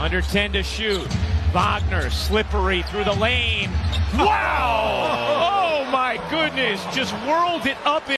Under 10 to shoot. Wagner, slippery through the lane. Wow! Oh, oh my goodness, just whirled it up.